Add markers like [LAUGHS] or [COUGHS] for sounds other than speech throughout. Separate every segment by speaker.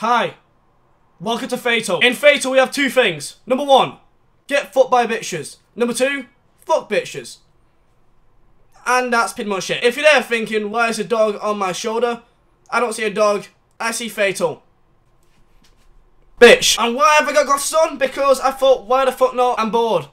Speaker 1: Hi, welcome to Fatal. In Fatal, we have two things. Number one, get fucked by bitches. Number two, fuck bitches. And that's pretty much it. If you're there thinking, why is a dog on my shoulder? I don't see a dog, I see Fatal. Bitch. And why have I got glasses on? Because I thought, why the fuck not? I'm bored.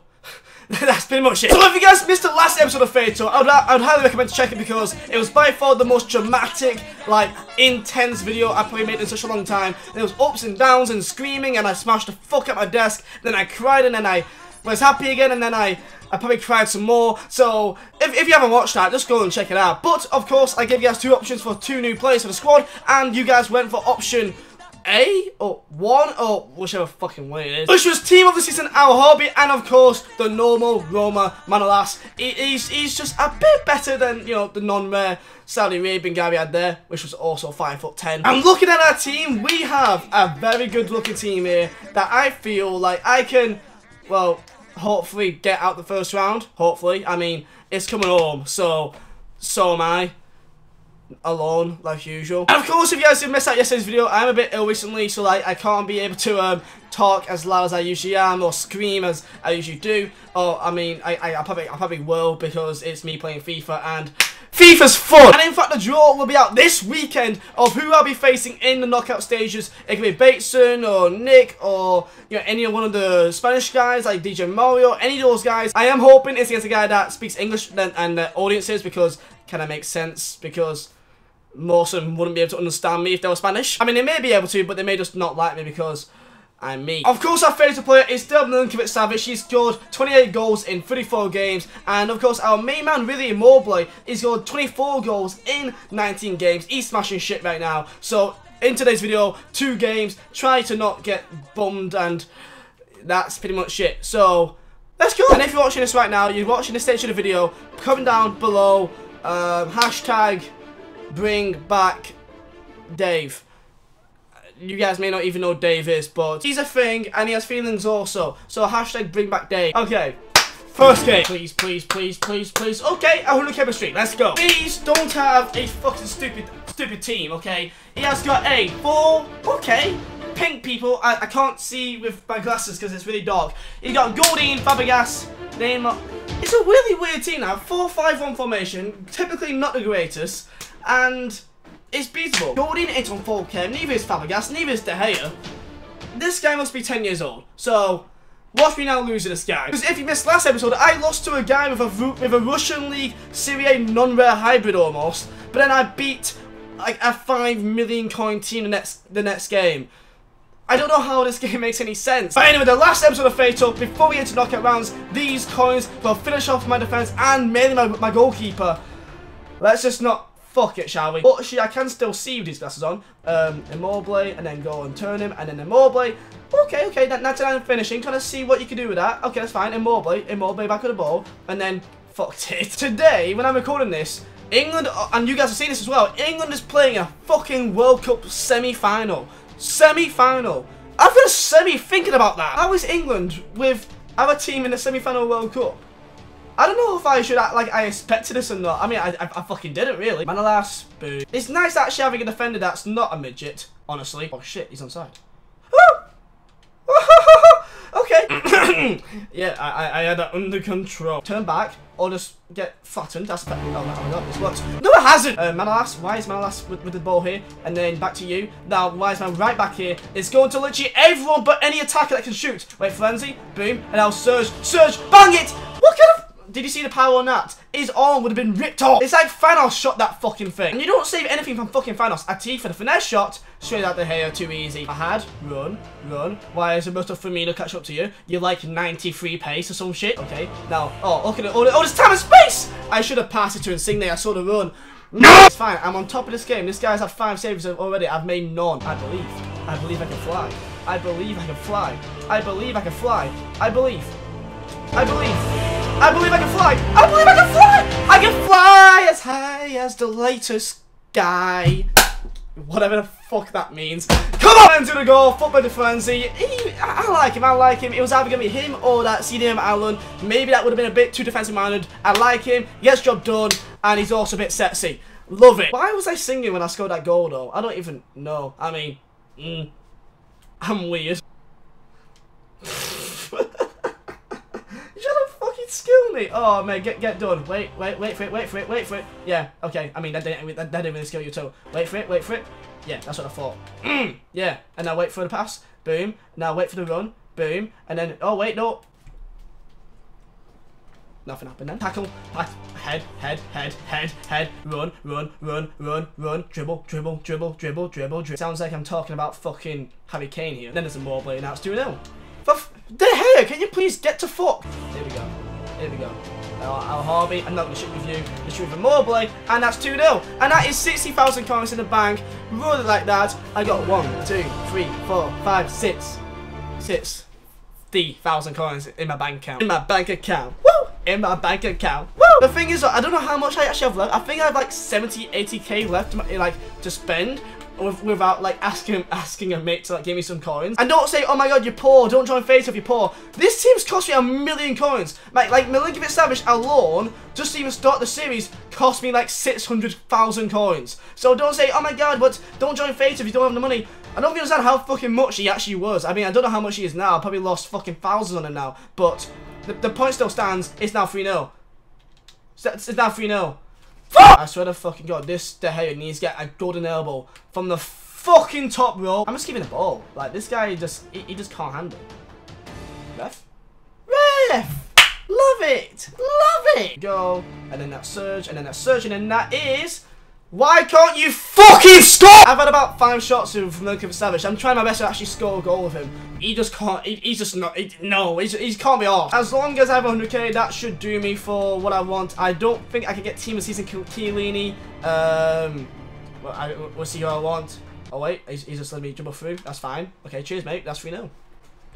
Speaker 1: [LAUGHS] That's pretty much it. So if you guys missed the last episode of Fatal, I would, I would highly recommend to check it because it was by far the most dramatic, like, intense video I've probably made in such a long time. And there was ups and downs and screaming and I smashed the fuck out my desk. Then I cried and then I was happy again and then I I probably cried some more. So, if, if you haven't watched that, just go and check it out. But, of course, I gave you guys two options for two new players for the squad, and you guys went for option a or one or whichever fucking way it is. Which was team of the season our Hobby and of course the normal Roma Manolas. He, he's he's just a bit better than you know the non-rare Saudi Arabian guy we had there, which was also five foot ten. And looking at our team, we have a very good looking team here that I feel like I can, well, hopefully get out the first round. Hopefully, I mean it's coming home, so so am I alone like usual. And of course, if you guys did miss out yesterday's video, I'm a bit ill recently, so like I can't be able to um, talk as loud as I usually am or scream as I usually do. Or I mean, I, I, I probably I probably will because it's me playing FIFA and FIFA's fun! And in fact, the draw will be out this weekend of who I'll be facing in the knockout stages. It could be Bateson or Nick or, you know, any one of the Spanish guys like DJ Mario, any of those guys. I am hoping it's against a guy that speaks English and, and audiences because kind of makes sense because most of them wouldn't be able to understand me if they were Spanish. I mean, they may be able to, but they may just not like me because I'm me. Of course, our favourite player is still Milinkovic Savic. He's scored 28 goals in 34 games. And of course, our main man, really Immobile, he's scored 24 goals in 19 games. He's smashing shit right now. So, in today's video, two games. Try to not get bummed and that's pretty much it. So, let's go. And if you're watching this right now, you're watching this stage of the video, comment down below, um, hashtag bring back Dave. You guys may not even know Dave is, but he's a thing and he has feelings also. So hashtag bring back Dave. Okay. First game. Please, please, please, please, please. Okay, 100 chemistry. Let's go. Please don't have a fucking stupid, stupid team, okay? He has got a four. Okay. Pink people. I, I can't see with my glasses because it's really dark. He's got Goldine, Fabregas, Neymar. It's a really weird team now. 4-5-1 formation. Typically not the greatest and it's beatable. Jordan it's on 4K, neither is Fabregas, neither is De Gea. This guy must be 10 years old, so watch me now lose to this guy. Because if you missed last episode, I lost to a guy with a, with a Russian League Serie A non-rare hybrid almost, but then I beat like a 5 million coin team the next, the next game. I don't know how this [LAUGHS] game makes any sense. But anyway, the last episode of Fatal, before we enter knockout rounds, these coins will finish off my defense and mainly my, my goalkeeper. Let's just not Fuck it, shall we? But actually, I can still see with these glasses on. Um, Immobile, and then go and turn him, and then Immobile. Okay, okay, 99 finishing. Kind of see what you can do with that. Okay, that's fine. Immobile, Immobile back of the ball, and then fucked [LAUGHS] it. Today, when I'm recording this, England, uh, and you guys have seen this as well, England is playing a fucking World Cup semi-final. Semi-final. I've got a semi thinking about that. How is England with our team in the semi-final World Cup? I don't know if I should act like I expected this or not. I mean, I, I, I fucking didn't really. Manolas, boo. It's nice actually having a defender that's not a midget, honestly. Oh shit, he's on side. [LAUGHS] okay. [COUGHS] yeah, I, I had that under control. Turn back or just get flattened. That's fair. Oh, my god, this works. No, it hasn't. Uh, Manolas, why is Manolas with, with the ball here? And then back to you. Now, why is man right back here? It's going to literally everyone but any attacker that can shoot. Wait, Frenzy, boom, and now Surge, Surge, bang it! What kind of did you see the power on that? His arm would have been ripped off. It's like Thanos shot that fucking thing. And you don't save anything from fucking Thanos. A T for the finesse shot, straight out the hair, too easy. I had, run, run. Why is Roberto Firmino catch up to you? You're like 93 pace or some shit. Okay, now, oh, look at it. Oh, oh there's time and space! I should have passed it to Insigne. I saw the run. No! It's fine. I'm on top of this game. This guy's had five saves already. I've made none. I believe. I believe I can fly. I believe I can fly. I believe I can fly. I believe. I believe. I believe I can fly! I believe I can fly! I can fly as high as the latest guy. Whatever the fuck that means. Come on into the goal, football defense. He, I like him, I like him. It was either going to be him or that CDM Allen. Maybe that would have been a bit too defensive minded. I like him, gets job done, and he's also a bit sexy. Love it. Why was I singing when I scored that goal though? I don't even know. I mean, Mm. I'm weird. You're trying to me. Oh man, get get done. Wait, wait, wait for it, wait for it, wait for it. Yeah, okay. I mean, that didn't, that, that didn't really skill you too. Wait for it, wait for it. Yeah, that's what I thought. [CLEARS THROAT] yeah, and now wait for the pass. Boom. Now wait for the run. Boom. And then, oh wait, no. Nothing happened then. Tackle, head, head, head, head, head, run, run, run, run, run, dribble, dribble, dribble, dribble, dribble, dribble. Sounds like I'm talking about fucking Harry Kane here. Then there's a more blade, now it's 2 0. For the hair, can you please get to fuck? Here we go. Here we go. Al Harvey, I'm not to shoot with you. I'm shoot with Mobley, and that's 2 0. And that is 60,000 coins in the bank. Rolling like that, I got 1, 2, 3, 4, 5, 6, 6, 3,000 coins in my bank account. In my bank account. Woo! In my bank account. Woo! The thing is, I don't know how much I actually have left. I think I have like 70, 80k left like to spend without like asking asking a mate to like give me some coins. And don't say, oh my god, you're poor, don't join Fate if you're poor. This team's cost me a million coins. Like, like Milinkovic Savic alone, just to even start the series, cost me like 600,000 coins. So don't say, oh my god, but don't join Fate if you don't have the money. I don't understand how fucking much he actually was. I mean, I don't know how much he is now. I probably lost fucking thousands on him now. But the, the point still stands. It's now 3-0. It's now 3-0. I swear to fucking god, this De Gea needs to get a golden elbow from the fucking top row. I'm just giving the ball. Like, this guy just, he, he just can't handle. Ref? Ref! Love it! Love it! Go, and then that surge, and then that surge, and then that is... Why can't you fucking score? I've had about five shots from Milinkovic Savic. I'm trying my best to actually score a goal with him. He just can't. He, he's just not. He, no, he's, he can't be off. As long as I have 100k, that should do me for what I want. I don't think I can get Team of Season Chiellini. Um, well, I, we'll see who I want. Oh wait, he's, he's just letting me jump through. That's fine. Okay, cheers, mate. That's 3 0.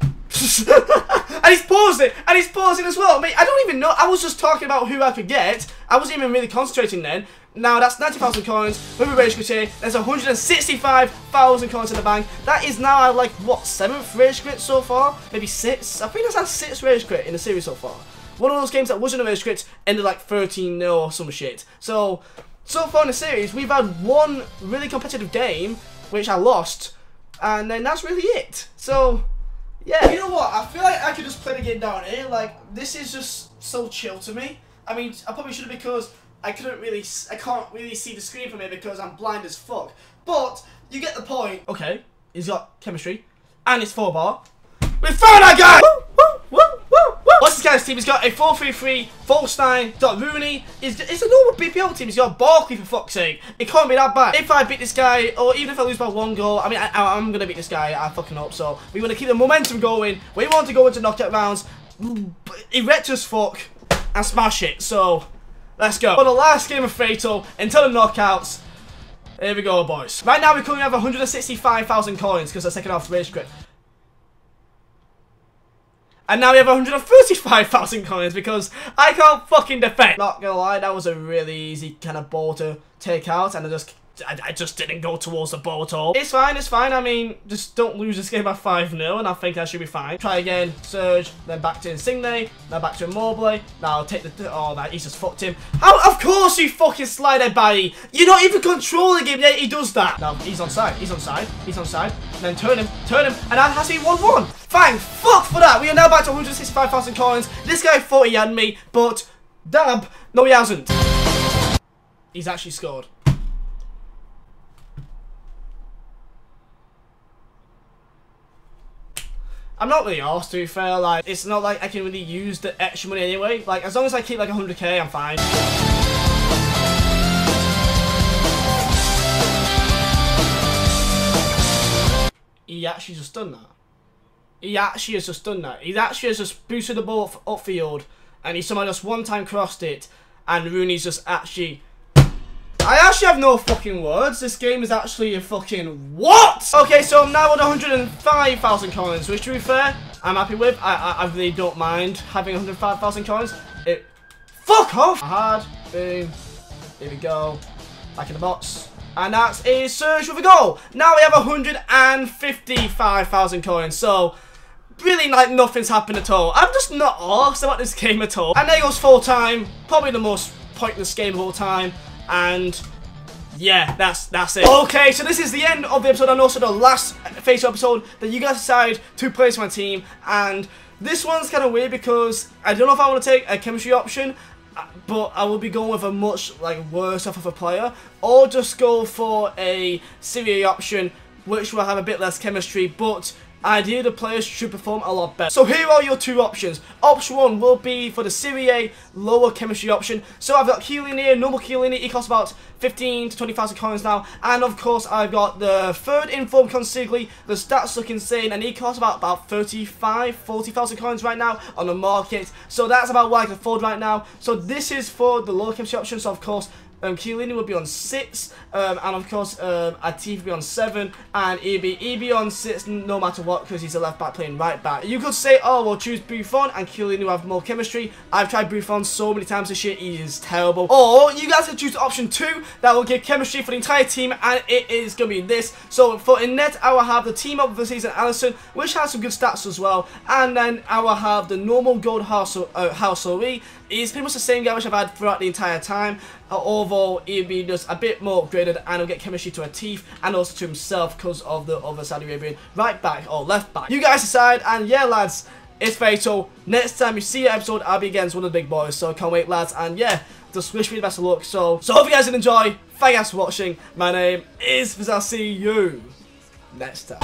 Speaker 1: [LAUGHS] and he's paused it, and he's pausing as well. Mate, I don't even know. I was just talking about who I could get. I wasn't even really concentrating then. Now that's 90,000 coins a rage here. There's 165,000 coins in the bank. That is now like what seventh rage quit so far? Maybe six. I think that's our sixth rage quit in the series so far. One of those games that wasn't a rage quit ended like 13 0 or some shit. So so far in the series we've had one really competitive game which I lost, and then that's really it. So yeah. You know what? I feel like I could just play the game down here. Like this is just so chill to me. I mean, I probably should have because I couldn't really, I can't really see the screen from here because I'm blind as fuck. But you get the point. Okay, he's got chemistry, and it's four bar. We found that guy. What's this guy's team? He's got a 4-3-3, Volstein, got Rooney. It's, it's a normal BPL team. He's got Barkley for fuck's sake. It can't be that bad. If I beat this guy, or even if I lose by one goal, I mean, I, am going to beat this guy. I fucking hope so. We want to keep the momentum going. We want to go into knockout rounds, mm, erect as fuck, and smash it. So, Let's go. For the last game of Fatal, until the knockouts, here we go, boys. Right now, we currently have 165,000 coins because I second half rage quit. And now we have 135,000 coins because I can't fucking defend. Not gonna lie, that was a really easy kind of ball to take out and I just I, I, just didn't go towards the ball at all. It's fine, it's fine. I mean, just don't lose this game by 5-0, and I think I should be fine. Try again, Surge, then back to Insigne, now back to Immobile. Now I'll take the... Oh, man, he's just fucked him. How? Of course you fucking slide it by. You're not even controlling him, yet he does that. Now, he's on side, he's on side, he's on side. Then turn him, turn him, and that has to be 1-1. Fine, fuck for that. We are now back to 165,000 coins. This guy thought he had me, but... Dab, no he hasn't. He's actually scored. I'm not really asked to be fair, like, it's not like I can really use the extra money anyway. Like, as long as I keep like 100k, I'm fine. He actually just done that. He actually has just done that. He actually has just boosted the ball up upfield, and he somehow just one time crossed it, and Rooney's just actually I actually have no fucking words. This game is actually a fucking what? Okay, so I'm now at 105,000 coins, which to be fair, I'm happy with. I, I, I really don't mind having 105,000 coins. It, fuck off. Hard, boom, here we go. Back in the box. And that's a surge with a goal. Now we have 155,000 coins, so really like nothing's happened at all. I'm just not arsed about this game at all. And there goes full time, probably the most pointless game of all time. And yeah, that's that's it. Okay, so this is the end of the episode and also the last face episode that you guys decide to place my team. And this one's kind of weird because I don't know if I want to take a chemistry option, uh, but I will be going with a much like worse off of a player, or just go for a Serie option, which will have a bit less chemistry, but Ideally, the players should perform a lot better. So here are your two options. Option one will be for the Serie A lower chemistry option. So I've got Chiellini here, normal Chiellini. it costs about 15 to 20,000 coins now. And of course, I've got the third informed Consigli. The stats look insane, and he costs about, about 35, 40,000 coins right now on the market. So that's about what I can afford right now. So this is for the lower chemistry option. So of course, um, Chiellini will be on 6, um, and of course, um, Atif will be on 7, and EB, EB on 6 no matter what, because he's a left back playing right back. You could say, oh, we'll choose Buffon, and Chiellini will have more chemistry. I've tried Buffon so many times this year, he is terrible. Or, you guys can choose option 2, that will give chemistry for the entire team, and it is going to be this. So, for in net, I will have the team up for the season, Alisson, which has some good stats as well, and then I will have the normal gold house, uh, house He's pretty much the same guy which I've had throughout the entire time, although he'll be just a bit more upgraded and he'll get chemistry to a teeth and also to himself because of the other Saudi Arabian right back or left back. You guys decide, and yeah, lads, it's fatal. Next time you see an episode, I'll be against one of the big boys, so can't wait, lads. And yeah, just wish me the best of luck. So, so hope you guys did enjoy. Thank you guys for watching. My name is Viz. I'll see you next time.